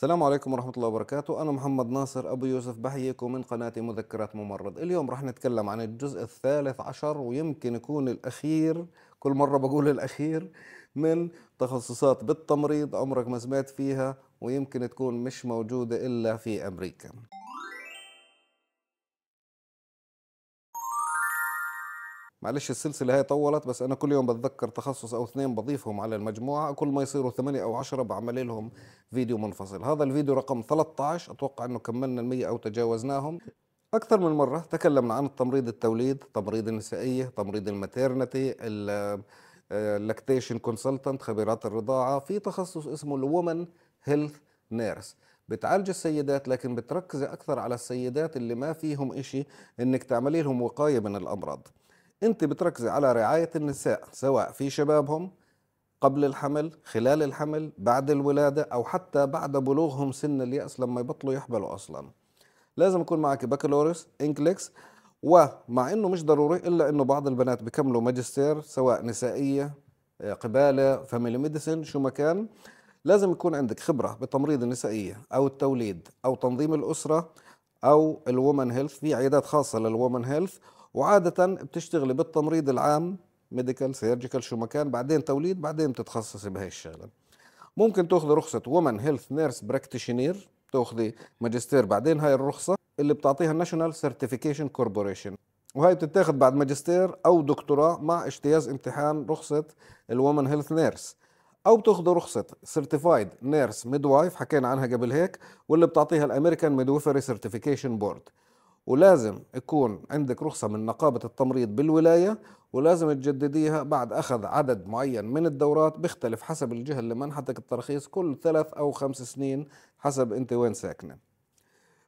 السلام عليكم ورحمة الله وبركاته. أنا محمد ناصر أبو يوسف بحييكم من قناة مذكرات ممرض. اليوم رح نتكلم عن الجزء الثالث عشر ويمكن يكون الأخير كل مرة بقول الأخير من تخصصات بالتمريض. عمرك ما سمعت فيها ويمكن تكون مش موجودة إلا في أمريكا. معلش السلسلة هاي طولت بس أنا كل يوم بتذكر تخصص أو اثنين بضيفهم على المجموعة كل ما يصيروا ثمانية أو عشرة بعمل لهم فيديو منفصل. هذا الفيديو رقم 13 أتوقع أنه كملنا المية أو تجاوزناهم. أكثر من مرة تكلمنا عن التمريض التوليد تمريض النسائية تمريض ال maternity ال lactation consultant خبيرات الرضاعة. في تخصص اسمه ال women health nurse بتعالج السيدات لكن بتركزي أكثر على السيدات اللي ما فيهم إشي إنك تعملي لهم وقاية من الأمراض. انت بتركزي على رعاية النساء سواء في شبابهم قبل الحمل خلال الحمل بعد الولادة أو حتى بعد بلوغهم سن اليأس لما يبطلوا يحملوا أصلا. لازم يكون معك بكالوريوس NCLEX ومع إنه مش ضروري إلا إنه بعض البنات بيكملوا ماجستير سواء نسائية قبالة family medicine شو ما كان. لازم يكون عندك خبرة بالتمريض النسائية أو التوليد أو تنظيم الأسرة أو ال women health في عيادات خاصة لل women health وعادة بتشتغلي بالتمريض العام medical surgical شو ما كان بعدين توليد بعدين بتتخصصي بهي الشغلة. ممكن تأخذي رخصة women health nurse practitioner تأخذي ماجستير بعدين هاي الرخصة اللي بتعطيها ال National Certification Corporation وهي بتتاخذ بعد ماجستير أو دكتوراه مع اجتياز امتحان رخصة ال women health nurse أو بتاخذوا رخصة certified nurse midwife حكينا عنها قبل هيك واللي بتعطيها ال American Midwifery Certification Board ولازم يكون عندك رخصة من نقابة التمريض بالولاية ولازم تجدديها بعد أخذ عدد معين من الدورات بيختلف حسب الجهة اللي منحتك الترخيص كل ثلاث أو خمس سنين حسب أنت وين ساكنة.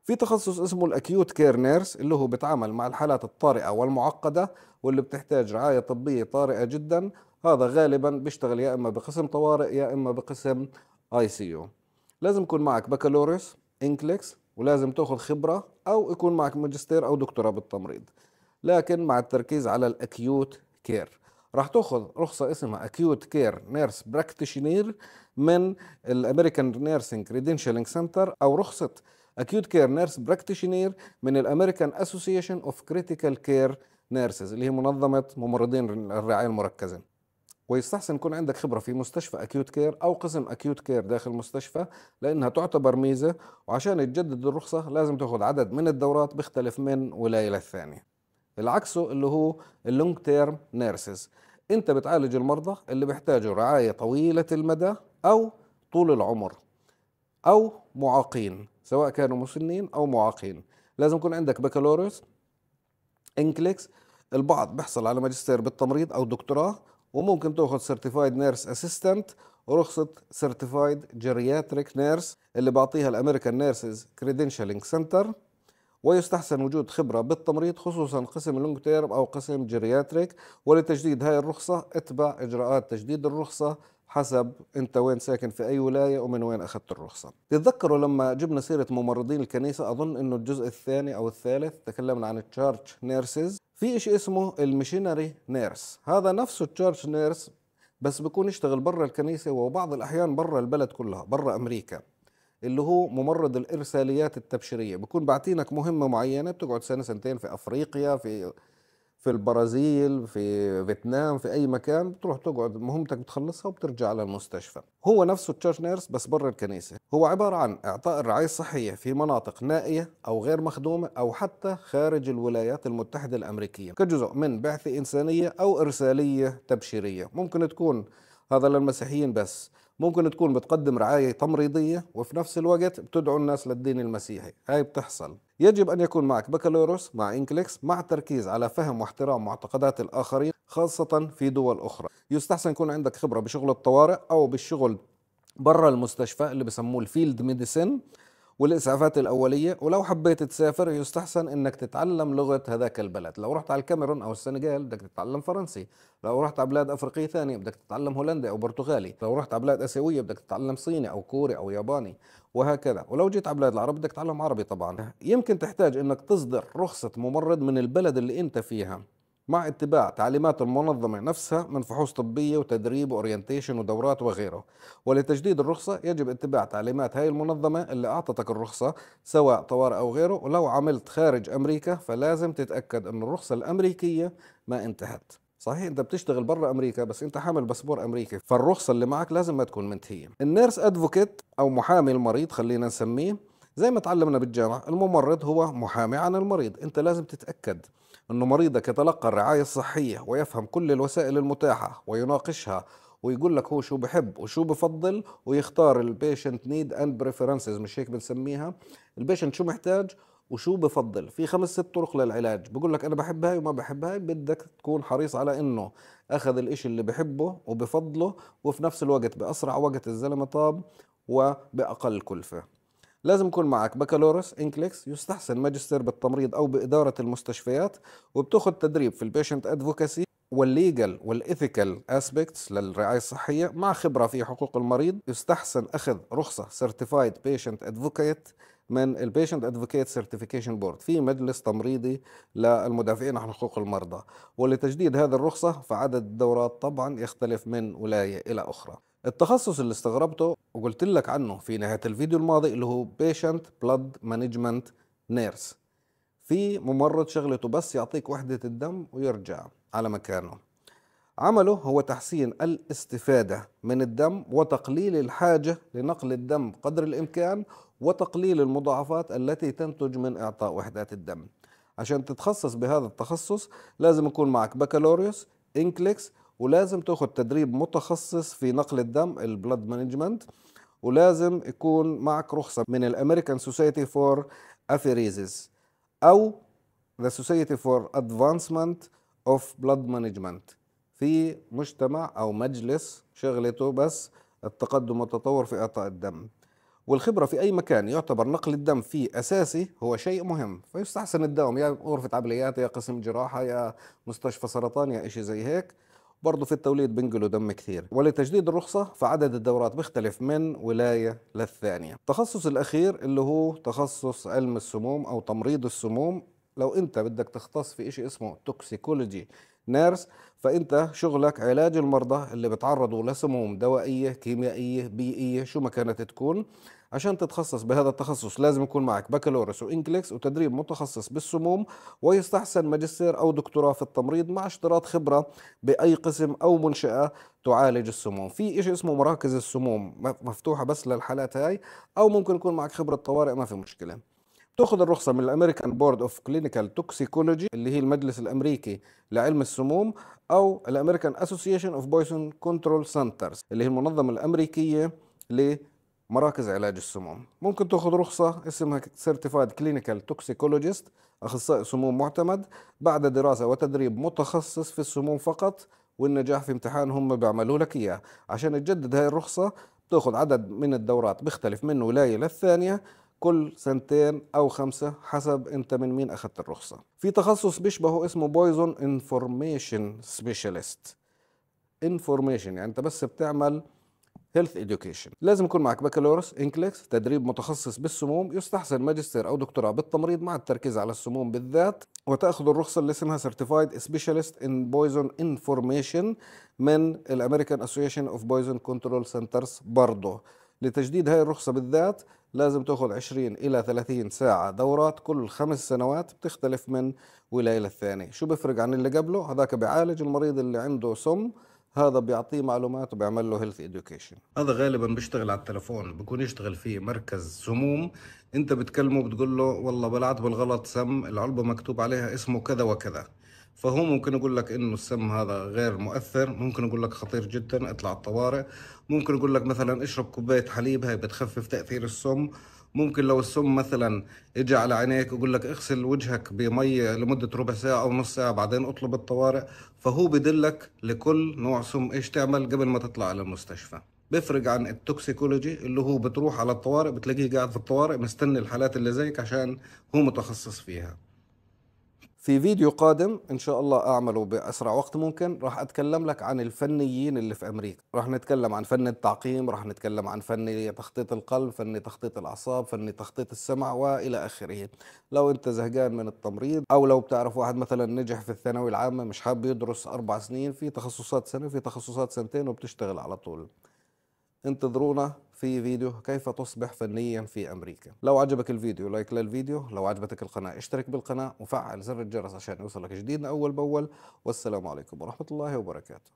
في تخصص اسمه ال acute care nurse اللي هو بيتعامل مع الحالات الطارئة والمعقدة واللي بتحتاج رعاية طبية طارئة جدا. هذا غالبا بيشتغل يا إما بقسم طوارئ يا إما بقسم ICU لازم يكون معك بكالوريوس NCLEX ولازم تاخذ خبرة أو يكون معك ماجستير أو دكتوراه بالتمريض. لكن مع التركيز على ال acute care. راح تاخذ رخصة اسمها acute care nurse practitioner من ال American Nurses Credentialing Center أو رخصة acute care nurse practitioner من ال American Association of Critical Care Nurses اللي هي منظمة ممرضين الرعاية المركزة ويستحسن يكون عندك خبرة في مستشفى acute care أو قسم acute care داخل المستشفى لأنها تعتبر ميزة وعشان تجدد الرخصة لازم تأخذ عدد من الدورات بيختلف من ولاية للثانية عكسه اللي هو ال long term nurses أنت بتعالج المرضى اللي بيحتاجوا رعاية طويلة المدى أو طول العمر أو معاقين سواء كانوا مسنين أو معاقين. لازم يكون عندك بكالوريوس NCLEX البعض بيحصل على ماجستير بالتمريض أو دكتوراه وممكن تأخذ certified nurse assistant ورخصة certified geriatric nurse اللي بعطيها ال American Nurses Credentialing Center ويستحسن وجود خبرة بالتمريض خصوصا قسم ال long term أو قسم geriatric ولتجديد هاي الرخصة اتبع إجراءات تجديد الرخصة حسب أنت وين ساكن في أي ولاية ومن وين أخذت الرخصة. تتذكروا لما جبنا سيرة ممرضين الكنيسة؟ أظن إنه الجزء الثاني أو الثالث تكلمنا عن ال church nurses في شيء اسمه ال missionary nurse. هذا نفسه ال church nurse بس بيكون يشتغل برا الكنيسة وبعض الأحيان برا البلد كلها برا أمريكا اللي هو ممرض الإرساليات التبشيرية. بكون بعطينك مهمة معينة بتقعد سنة سنتين في أفريقيا في في البرازيل في فيتنام في أي مكان بتروح تقعد مهمتك بتخلصها وبترجع على المستشفى هو نفسه church nurse بس برا الكنيسة. هو عبارة عن إعطاء الرعاية الصحية في مناطق نائية أو غير مخدومة أو حتى خارج الولايات المتحدة الأمريكية كجزء من بعثة إنسانية أو إرسالية تبشيرية. ممكن تكون هذا للمسيحيين بس. ممكن تكون بتقدم رعاية تمريضية وفي نفس الوقت بتدعو الناس للدين المسيحي. هاي بتحصل. يجب أن يكون معك بكالوريوس مع NCLEX مع التركيز على فهم واحترام معتقدات الآخرين خاصة في دول أخرى. يستحسن يكون عندك خبرة بشغل الطوارئ أو بالشغل برا المستشفى اللي بسموه ال field medicine والإسعافات الأولية ولو حبيت تسافر يستحسن إنك تتعلم لغة هذاك البلد. لو رحت على الكاميرون أو السنغال بدك تتعلم فرنسي. لو رحت على بلاد أفريقية ثانية بدك تتعلم هولندي أو برتغالي. لو رحت على بلاد آسيوية بدك تتعلم صيني أو كوري أو ياباني وهكذا. ولو جيت على بلاد العرب بدك تتعلم عربي طبعا. يمكن تحتاج إنك تصدر رخصة ممرض من البلد اللي أنت فيها. مع اتباع تعليمات المنظمة نفسها من فحوص طبية وتدريب و orientation ودورات وغيره ولتجديد الرخصة يجب اتباع تعليمات هاي المنظمة اللي أعطتك الرخصة سواء طوارئ أو غيره. ولو عملت خارج أمريكا فلازم تتأكد أن الرخصة الأمريكية ما انتهت. صحيح أنت بتشتغل برا أمريكا بس أنت حامل باسبور أمريكي فالرخصة اللي معك لازم ما تكون منتهية. ال nurse advocate أو محامي المريض خلينا نسميه زي ما تعلمنا بالجامعة الممرض هو محامي عن المريض. أنت لازم تتأكد انه مريضك يتلقى الرعاية الصحية ويفهم كل الوسائل المتاحة ويناقشها ويقول لك هو شو بحب وشو بفضل ويختار ال patient need and preferences مش هيك بنسميها؟ ال patient شو محتاج وشو بفضل؟ في خمس ست طرق للعلاج. بقول لك أنا بحب هاي وما بحب هاي بدك تكون حريص على إنه أخذ الإشي اللي بحبه وبفضله وفي نفس الوقت بأسرع وقت الزلمة طاب وبأقل كلفة. لازم يكون معك بكالوريوس NCLEX يستحسن ماجستير بالتمريض أو بإدارة المستشفيات وبتاخذ تدريب في ال patient advocacy وال legal وال ethical aspects للرعاية الصحية مع خبرة في حقوق المريض. يستحسن أخذ رخصة certified patient advocate من ال Patient Advocate Certification Board في مجلس تمريضي للمدافعين عن حقوق المرضى. ولتجديد هذه الرخصة فعدد الدورات طبعا يختلف من ولاية إلى أخرى. التخصص اللي استغربته وقلت لك عنه في نهاية الفيديو الماضي اللي هو patient blood management nurse في ممرض شغلته بس يعطيك وحدة الدم ويرجع على مكانه. عمله هو تحسين الاستفادة من الدم وتقليل الحاجة لنقل الدم قدر الإمكان وتقليل المضاعفات التي تنتج من إعطاء وحدات الدم. عشان تتخصص بهذا التخصص لازم يكون معك بكالوريوس NCLEX ولازم تاخذ تدريب متخصص في نقل الدم ال blood management ولازم يكون معك رخصة من ال American Society for Apheresis أو the Society for Advancement of Blood Management في مجتمع أو مجلس شغلته بس التقدم والتطور في إعطاء الدم. والخبرة في أي مكان يعتبر نقل الدم فيه أساسي هو شيء مهم فيستحسن الدوام يا غرفة عمليات يا قسم جراحة يا مستشفى سرطان يا إشي زي هيك. برضه في التوليد بنقلوا دم كثير. ولتجديد الرخصة فعدد الدورات بيختلف من ولاية للثانية. التخصص الأخير اللي هو تخصص علم السموم أو تمريض السموم. لو أنت بدك تختص في إشي اسمه toxicology nurse فأنت شغلك علاج المرضى اللي بتعرضوا لسموم دوائية كيميائية بيئية شو ما كانت تكون. عشان تتخصص بهذا التخصص لازم يكون معك بكالوريوس و NCLEX وتدريب متخصص بالسموم ويستحسن ماجستير أو دكتوراه في التمريض مع اشتراط خبرة بأي قسم أو منشأة تعالج السموم. في شيء اسمه مراكز السموم مفتوحة بس للحالات هاي أو ممكن يكون معك خبرة طوارئ ما في مشكلة. تأخذ الرخصة من ال American Board of Clinical Toxicology اللي هي المجلس الأمريكي لعلم السموم أو ال American Association of Poison Control Centers اللي هي المنظمة الأمريكية لمراكز علاج السموم. ممكن تأخذ رخصة اسمها certified clinical toxicologist أخصائي سموم معتمد بعد دراسة وتدريب متخصص في السموم فقط والنجاح في امتحان هم بيعملوا لك إياه. عشان تجدد هاي الرخصة بتأخذ عدد من الدورات بيختلف من ولاية للثانيه كل سنتين أو خمسة حسب أنت من مين أخذت الرخصة. في تخصص بيشبهه اسمه poison information specialist information يعني أنت بس بتعمل health education. لازم يكون معك بكالوريوس NCLEX تدريب متخصص بالسموم يستحسن ماجستير أو دكتوراه بالتمريض مع التركيز على السموم بالذات وتأخذ الرخصة اللي اسمها certified specialist in poison information من ال American Association of Poison Control Centers برضه لتجديد هاي الرخصة بالذات لازم تأخذ 20 إلى 30 ساعة دورات كل خمس سنوات بتختلف من ولاية للثانية. شو بفرق عن اللي قبله؟ هذاك بيعالج المريض اللي عنده سم هذا بيعطيه معلومات وبيعمل له health education هذا غالبا بيشتغل على التلفون بكون يشتغل في مركز سموم. انت بتكلمه بتقول له والله بلعت بالغلط سم العلبة مكتوب عليها اسمه كذا وكذا. فهو ممكن يقول لك إنه السم هذا غير مؤثر ممكن يقول لك خطير جدا اطلع الطوارئ. ممكن يقول لك مثلا اشرب كوباية حليب هاي بتخفف تأثير السم. ممكن لو السم مثلا اجى على عينيك يقول لك اغسل وجهك بميه لمدة ربع ساعة أو نص ساعة بعدين اطلب الطوارئ. فهو بدلك لكل نوع سم إيش تعمل قبل ما تطلع على المستشفى. بيفرق عن ال toxicology اللي هو بتروح على الطوارئ بتلاقيه قاعد في الطوارئ مستني الحالات اللي زيك عشان هو متخصص فيها. في فيديو قادم إن شاء الله أعمله بأسرع وقت ممكن راح أتكلم لك عن الفنيين اللي في أمريكا. راح نتكلم عن فني التعقيم راح نتكلم عن فني تخطيط القلب فني تخطيط الأعصاب فني تخطيط السمع وإلى آخره. لو أنت زهقان من التمريض أو لو بتعرف واحد مثلا نجح في الثانوي العامة مش حاب يدرس أربع سنين في تخصصات سنة في تخصصات سنتين وبتشتغل على طول. انتظرونا في فيديو كيف تصبح فنيا في أمريكا. لو عجبك الفيديو لايك للفيديو. لو عجبتك القناة اشترك بالقناة وفعل زر الجرس عشان يوصلك جديدنا أول بأول. والسلام عليكم ورحمة الله وبركاته.